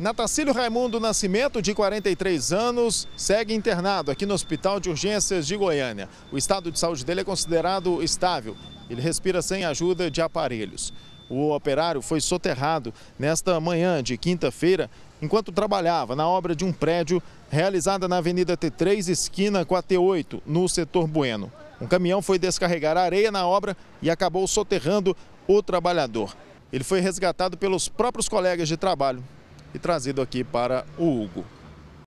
Natacílio Raimundo Nascimento, de 43 anos, segue internado aqui no Hospital de Urgências de Goiânia. O estado de saúde dele é considerado estável. Ele respira sem ajuda de aparelhos. O operário foi soterrado nesta manhã de quinta-feira, enquanto trabalhava na obra de um prédio realizada na Avenida T3, esquina com a T8, no setor Bueno. Um caminhão foi descarregar areia na obra e acabou soterrando o trabalhador. Ele foi resgatado pelos próprios colegas de trabalho e trazido aqui para o Hugo.